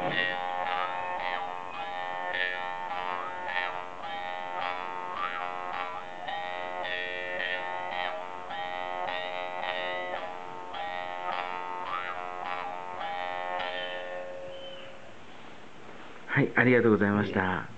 Yeah. はい、ありがとうございました。